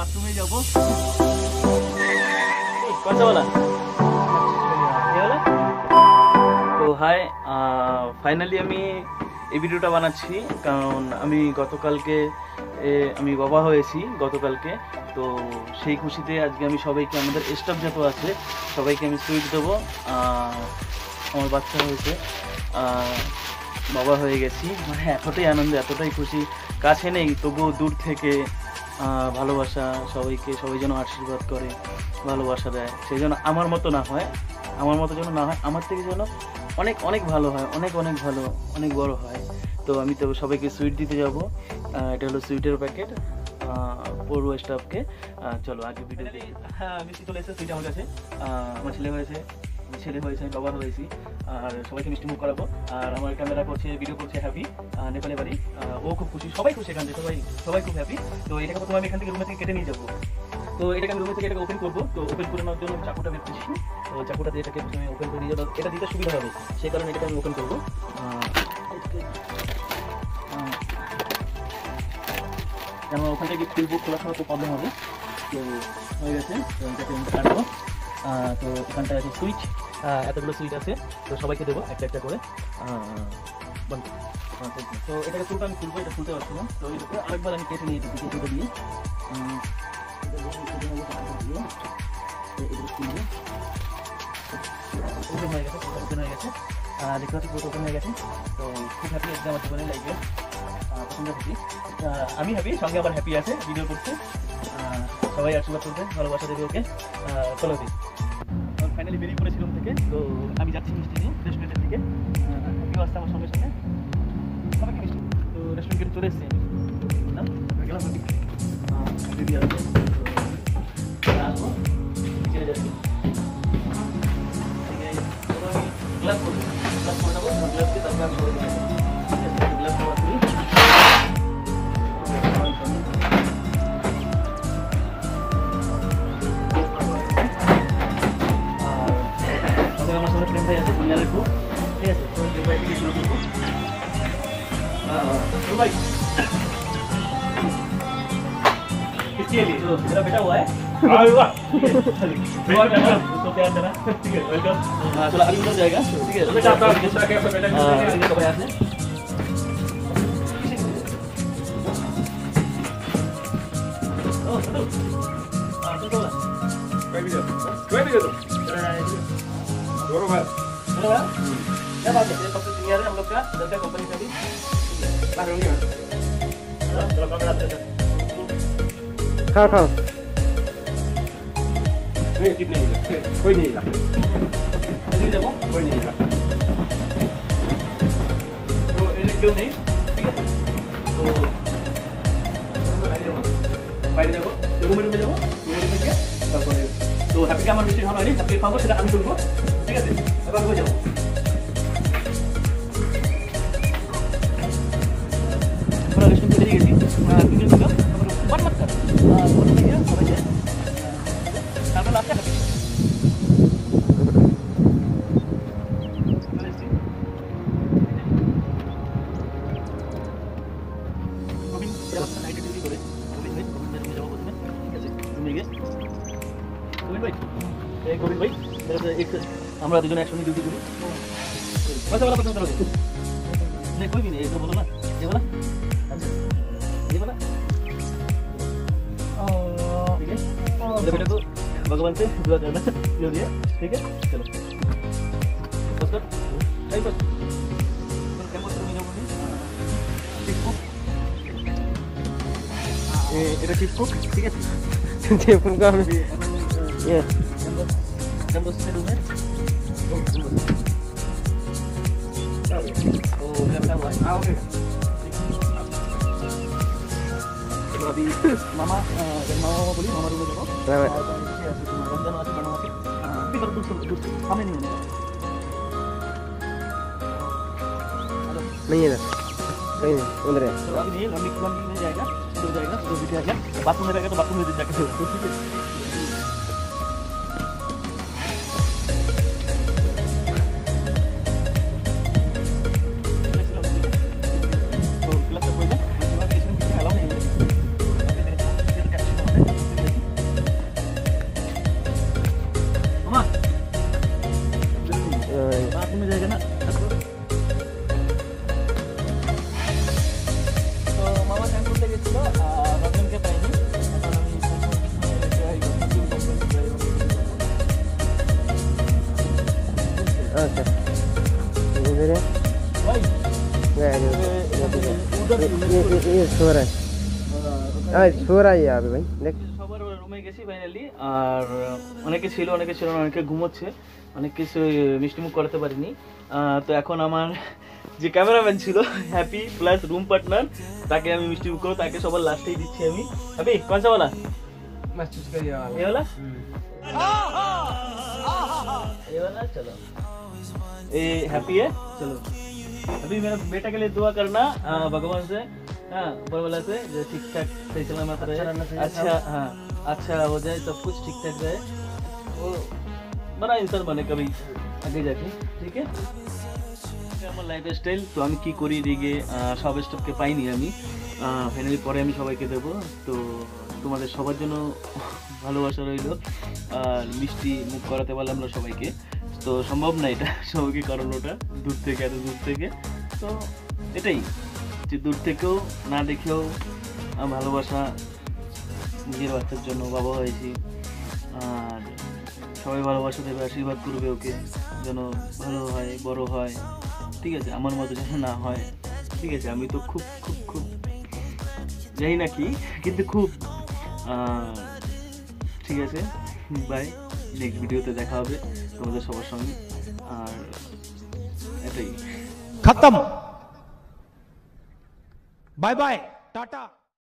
বাথরুমে যাব। তো হাই ফাইনালি আমি এই ভিডিওটা বানাচ্ছি, কারণ আমি গতকালকে আমি বাবা হয়েছি গতকালকে, তো সেই খুশিতে আজকে আমি সবাইকে, আমাদের স্টাফ যত আছে, সবাইকে আমি সুইট দেবো। আমার বাচ্চা হয়েছে বাবা হয়ে গেছি। মানে এতটাই আনন্দ, এতটাই খুশি, কাছে নেই, তবুও দূর থেকে ভালোবাসা সবাইকে, সবাই যেন আশীর্বাদ করে, ভালোবাসা দেয়। সেই জন্য আমার মতো না হয়, আমার মতো যেন না হয়, আমার থেকে যেন অনেক অনেক ভালো হয়, অনেক অনেক ভালো, অনেক বড় হয়। তো আমি তো সবাইকে সুইট দিতে যাব। এটা হলো সুইটের প্যাকেট পড়ুয়া স্টাফকে চলো, আগে ভিডিও হ্যাঁ মিষ্টি চলে এসেছে সুইট আমার কাছে। আমার ছেলে হয়েছে। আমি ছেলে হয়েছে আমি বাবা হয়েছি, আর সবাইকে মিষ্টি মুখ করাবো। আর আমার ক্যামেরা করছে ভিডিও করছে হ্যাপি নেপালে বাড়ি। ও খুব খুশি, সবাই খুশি এখান থেকে, সবাই সবাই খুব হ্যাপি তো এটাকে প্রথমে আমি এখান থেকে রুমে থেকে কেটে নিয়ে যাব। তো এটাকে আমি রুমে থেকে এটাকে ওপেন করব। তো ওপেন করে নেওয়ার জন্য চাকুটা বের করছি। তো চাকুটা দিয়ে এটাকে প্রথমে ওপেন করে নিয়ে যাব। এটা দিতে সুবিধা হবে, সেই কারণে এটাকে আমি ওপেন করব। কেন ওখান থেকে খুলবো, খোলার সময় তো প্রবলেম হবে। তো হয়ে গেছে, তো এটাকে তো এখানটায় আছে সুইচ এতগুলো সুইচ আছে তো সবাইকে দেবো একটা একটা করে। তো- এটাকে খুলতে আমি খুলবো এটা খুলতে পারছি না। তো এটাকে আরেকবার আমি কেটে নিয়ে কেটে কেটে দিয়ে। হয়ে গেছে ওপেন হয়ে গেছে। দেখতে পাচ্ছি পুরো ওপেন হয়ে গেছে। তো খুব হ্যাপি একদম আমার জীবনে লাইফে প্রচণ্ড হ্যাপি আমি হ্যাপি সঙ্গে আবার হ্যাপি আছে ভিডিও আহ, সবাই আশীর্বাদ করবে, ভালোবাসা দেবে ওকে। চলো দিই ফাইনালি বেরিয়ে পড়েছিলাম থেকে, তো আমি যাচ্ছি মিষ্টি নিয়ে রেস্টুরেন্টের দিকে। কেউ আসছে আমার সঙ্গে সঙ্গে? সবাইকে মিষ্টি তো রেস্টুরেন্ট চলে এসেছি? গেলাম দিদি আসবে। बैठने शुरू की तो भाई इसके लिए जो मेरा बेटा हुआ है उसको प्यार देना ठीक है वेलकम थोड़ा आगे उतर जाएगा ठीक है बेटा आपका दूसरा क्या बेटा कपड़े आपने Where do you go? Where do you go? Where do you go? ada company tadi warungnya kau kau ini tip nih kau ini lah ini apa kau ini lah oh ini kau nih oh বাইরে যাব রুমে রুমে যাব রুমে রুমে গিয়ে তারপরে তো হ্যাপিকে আমার মিটিং হবে হ্যাপি খাব সেটা আমি তুলবো ঠিক আছে এবার হয়ে যাব আমরা দুজনে একসঙ্গে ডিউটি করি বসে বলা প্রথমে চলো नहीं कोई भी नहीं एक तो बोलो ना ये वाला अच्छा ये वाला ठीक है मेरे बेटे को भगवान से दुआ देना जो दिया ठीक है चलो बस कर नहीं बस Telepon kami. Ya. Oh, Oh, oke. Mama mama beli mama dulu Dan masih masih. Tapi ini. Ini ya. Ini, bener? Ini, ini aja. हो तो जाएगा तो बाथरूम में रहेगा तो बाथरूम में जाके ये सो रहा है हाँ सो रहा है यहाँ पे भाई देख সবার রুমে গেছি ফাইনালি আর অনেকে ছিল অনেকে ছিল না অনেকে ঘুমোচ্ছে অনেক কিছু মিষ্টিমুখ করাতে পারিনি আহ, তো এখন আমার যে ক্যামেরাম্যান ছিল হ্যাপি প্লাস রুম পার্টনার তাকে আমি মিষ্টিমুখ করবো তাকে সবার লাস্টেই দিচ্ছি আমি হ্যাপি কনসা বলা मस्त चुचका ये वाला ये वाला ये वाला चलो ये हैप्पी है चलो अभी मेरा बेटा के लिए दुआ करना आ, भगवान से हाँ ऊपर वाला से जो ठीक ठाक सही सलामत रहे रहना चाहिए अच्छा हाँ अच्छा हो जाए सब कुछ ठीक ठाक रहे वो बड़ा इंसान बने कभी आगे जाके ठीक है এটা আমার লাইফ স্টাইল তো আমি কি করি দিকে সব স্টেপকে পাইনি আমি ফাইনালি পরে আমি সবাইকে দেবো তো তোমাদের সবার জন্য ভালোবাসা রইলো আর মিষ্টি মুখ করাতে পারলাম না সবাইকে তো সম্ভব না এটা সবাইকে করানোটা দূর থেকে এত দূর থেকে তো এটাই মানুষটি দূর থেকেও না দেখেও ভালোবাসা নিজের বাচ্চার জন্য বাবা হয়েছি। আর সবাই ভালোবাসা দেবে, আশীর্বাদ করবে ওকে, যেন ভালো হয়, বড় হয়। ঠিক আছে, আমার মতো যেন না হয়। ঠিক আছে, আমি তো খুব খুব খুব যাই না কি, কিন্তু খুব ঠিক আছে। বাই নেক্সট ভিডিওতে দেখা হবে তোমাদের সবার সঙ্গে। আর এটাই। খতম! Bye bye Tata